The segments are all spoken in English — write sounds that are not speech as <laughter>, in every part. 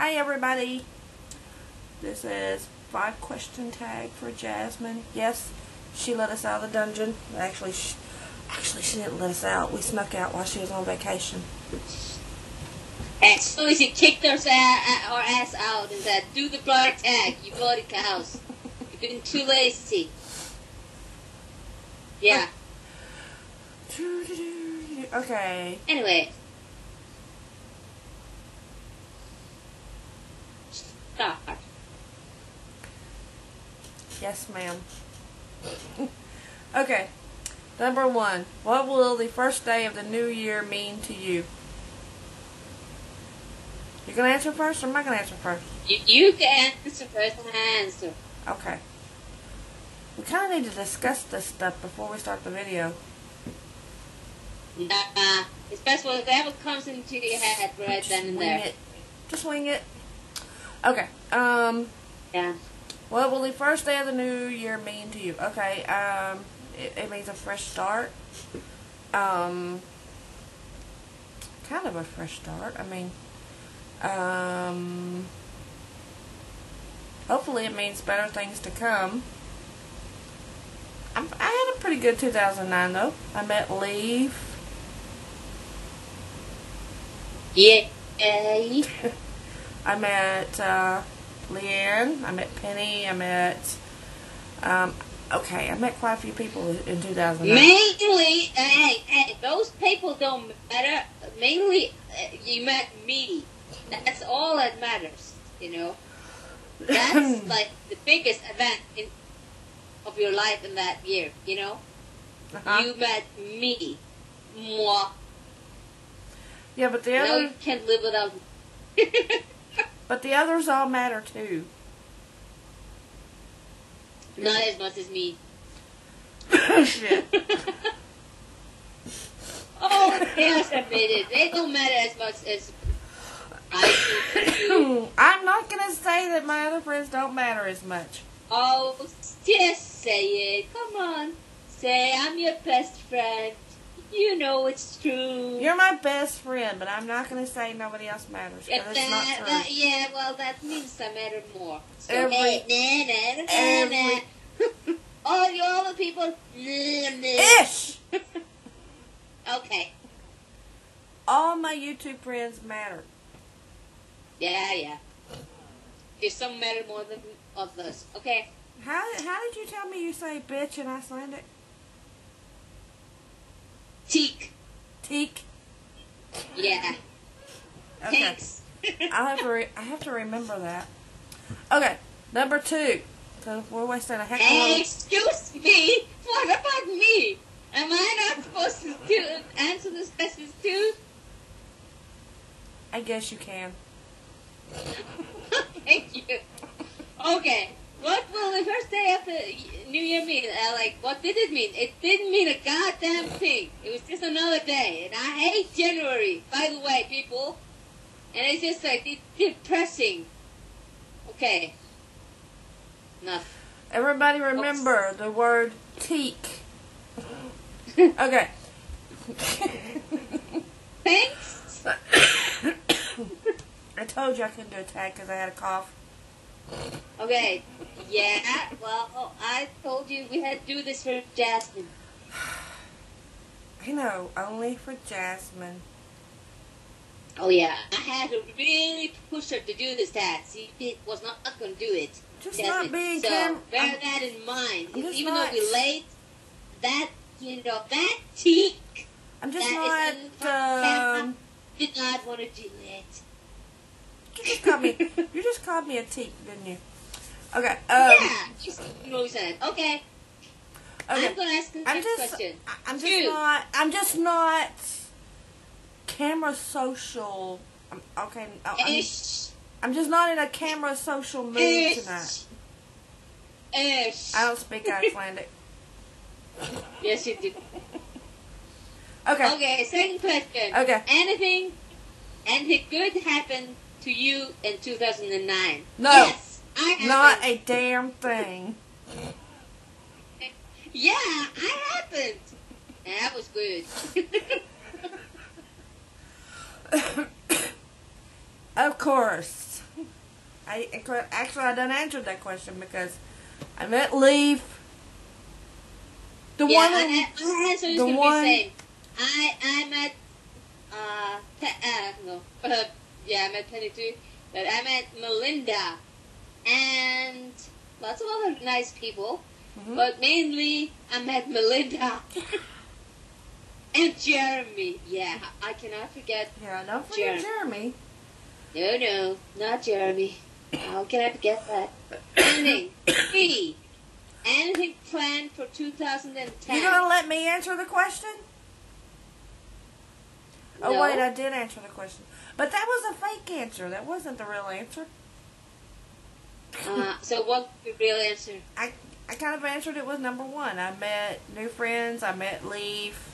Hi everybody. This is five question tag for Jasmine. Yes, she let us out of the dungeon. Actually, she, actually she didn't let us out. We snuck out while she was on vacation. As soon as you kicked our, sa- our ass out and said, do the blood tag, you bloody cows. You've been too lazy. Yeah. <laughs> Okay. Anyway. Yes, ma'am. okay. Number one. What will the first day of the new year mean to you? You gonna answer first, or am I gonna answer first? You, you can answer first and answer. Okay. We kind of need to discuss this stuff before we start the video. Nah, it's best whatever comes into your head right then and wing there. it. Just wing it. Okay. Um. Yeah. What will the first day of the new year mean to you? Okay. Um. It, it means a fresh start. Um. Kind of a fresh start. I mean. Um. Hopefully, it means better things to come. I'm, I had a pretty good 2009 though. I met Leaf. Yeah. I met uh, Leanne. I met Penny. I met. Um, okay, I met quite a few people in 2009. Mainly, hey, hey, those people don't matter. Mainly, uh, you met me. That's all that matters, you know. That's <laughs> like the biggest event in of your life in that year, you know. Uh-huh. You met me. Moi. yeah, but the other No, you can't live without me. <laughs> but the others all matter too. Not as much as me. <laughs> Shit. <laughs> Oh, yes, I admit it. They don't matter as much as I do. <coughs> I'm not gonna say that my other friends don't matter as much. Oh, just say it. Come on. Say, I'm your best friend. You know it's true. You're my best friend, but I'm not gonna say nobody else matters Yeah, that- that- yeah, well, that means I matter more. So, Every- hey, every- <laughs> all you all the people. Ish. <laughs> Okay. All my YouTube friends matter. Yeah, yeah. If some matter more than others. Okay. How how did you tell me you say bitch and I in Icelandic? Teak. Teak. Yeah. Okay. Thanks. <laughs> I have to re- I have to remember that. Okay, number two. So we're wasting a heck of a lot. excuse me. What about me? Am I not supposed to answer this questions too? I guess you can. <laughs> Thank you. Okay. What will the first day of the New Year mean? Uh, like, what did it mean? It didn't mean a goddamn thing. It was just another day. And I hate January, by the way, people. And it's just like, it's depressing. Okay. Enough. Everybody remember the word teak. <laughs> Okay. Thanks. <coughs> I told you I couldn't do a tag because I had a cough. Okay. Yeah, well, I told you we had to do this for Jasmine. I know, only for Jasmine. Oh yeah, I had to really push her to do this task. She was not going to do it. Just Jasmine. not being so cam- bear I'm- that in mind. Even not- though we're late, that you know that teak I'm just That is not. in- Um, did not want to do it. You just called me. <laughs> You just called me a teak, didn't you? Okay. Um, yeah, just knows that. Okay, Okay. I'm going to ask the I'm next just. question. I- I'm just Shoot. not. I'm just not. Camera social. I'm, okay. I'm, Ish, I'm just not in a camera social mood ish, tonight. ish. I don't speak <laughs> Icelandic. Yes, you do. Okay. Okay, second question. Okay. Anything, anything good happened to you in 2009? No. Yes, I. Not a damn thing. <laughs> Yeah, I happened. And that was good. <laughs> Of course. I actually I didn't answer that question because I met Leaf. The yeah, one. I, I is the one, be the same. I I met uh, pe- uh no <laughs> uh, yeah I met Penny too, but I met Melinda and lots of other nice people, mm-hmm. but mainly I met Melinda. <laughs> and Jeremy. Yeah, I cannot forget. Yeah, don't forget Jeremy. Jeremy. No, no, not Jeremy. How can I forget that? Anything. <coughs> B. Anything planned for 2010? You gonna let me answer the question? Oh no. wait, I did answer the question, but that was a fake answer. That wasn't the real answer. uh, so what the real answer? I I kind of answered it with number one. I met new friends. I met Leaf.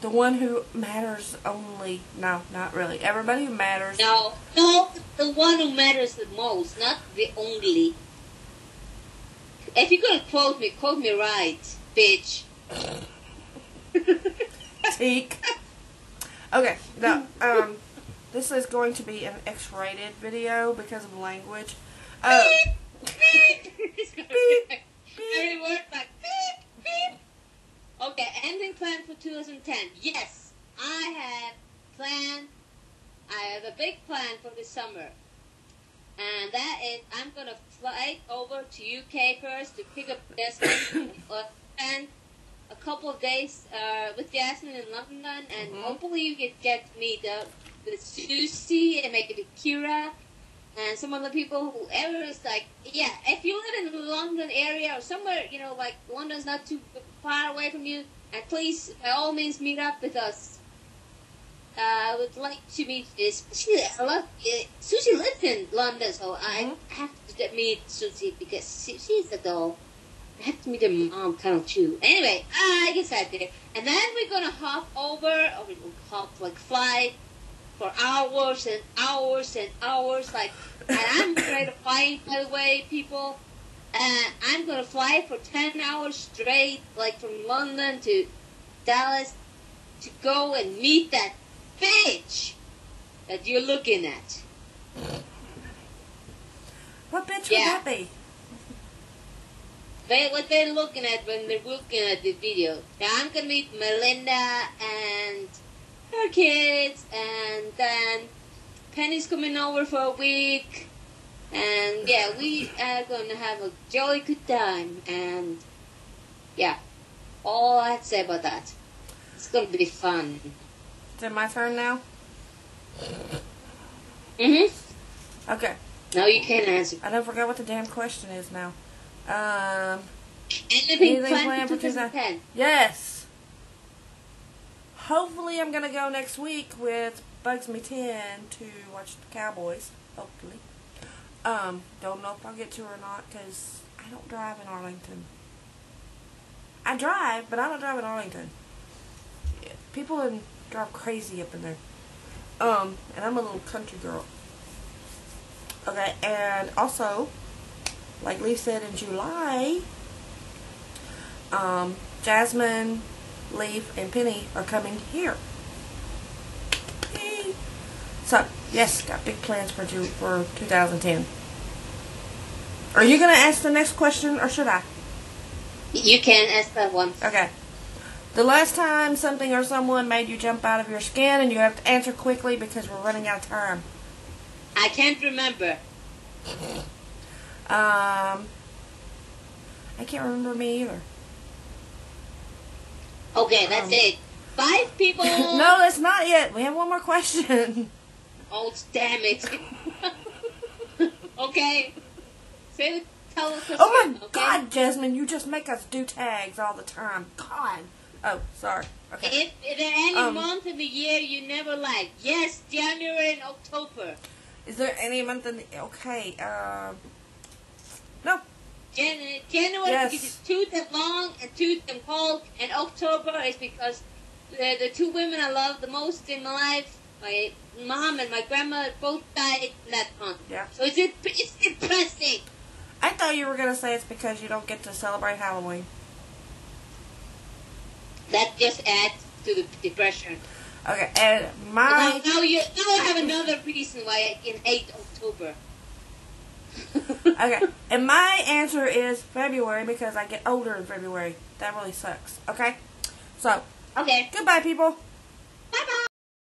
The one who matters only. No, not really. Everybody who matters. No, no, the one who matters the most, not the only. If you're gonna quote me, quote me right, bitch. <laughs> Teak. Okay, now, um, this is going to be an X-rated video because of language. Beep, beep, beep. Every word like beep, beep. Okay, ending plan for 2010. Yes, I have planned. I have a big plan for the summer, and that is I'm gonna fly over to UK first to pick up <coughs> or spend a couple of days uh, with Jasmine in London, and mm-hmm. hopefully you can get to meet up with Susie and maybe Kira and some other people, whoever is like, yeah, if you live in the London area or somewhere, you know, like London's not too far away from you, and please, by all means, meet up with us. Uh, I would like to meet, especially, I love, uh, Susie lives in London, so mm-hmm. I have to meet Susie because she, she's a doll. I have to meet her mom kind of too. Anyway, I get out there. And then we're gonna hop over, or we will hop, like, fly for hours and hours and hours. Like, and I'm afraid of flying, by the way, people. And I'm gonna fly for 10 hours straight, like from London to Dallas, to go and meet that bitch that you're looking at. What bitch yeah. would that be? They, what they're looking at when they're looking at the video. Now I'm gonna meet Melinda and her kids, and then Penny's coming over for a week, and yeah, we are gonna have a jolly good time, and yeah, all I have to say about that. It's gonna be fun. Is it my turn now? Mhm. Okay. No, you can't answer. I don't forget what the damn question is now. Um. Anything, planned for 2010? Yes. Hopefully, I'm gonna go next week with Bugs Me 10 to watch the Cowboys. Hopefully. Um, don't know if I'll get to or not because I don't drive in Arlington. I drive, but I don't drive in Arlington. People drive crazy up in there. Um, and I'm a little country girl. Okay, and also, like Lee said in July, um, Jasmine Leaf, and Penny are coming here. Yay. So, yes, got big plans for two, for 2010. Are you going to ask the next question, or should I? You can ask that one. Okay. The last time something or someone made you jump out of your skin, and you have to answer quickly because we're running out of time. I can't remember. Um, I can't remember me either. Okay, that's um, it. Five people. <laughs> no, that's not yet. We have one more question. Oh, damn it. <laughs> okay. Say the, tell us Oh my okay? god, Jasmine, you just make us do tags all the time. God. Oh, sorry. Okay. If, if there any um, month in the year you never like, yes, January and October. Is there any month in the okay? Um, no, January, uh, January yes. because it's too damn long and too damn cold, and October is because the, the two women I love the most in my life, my mom and my grandma, both died in that month. Yeah. So it's it's depressing. I thought you were gonna say it's because you don't get to celebrate Halloween. That just adds to the depression. Okay, and my now, now you now I have another reason why I can hate October. Okay, and my answer is February because I get older in February. That really sucks. Okay, so Okay. goodbye, people.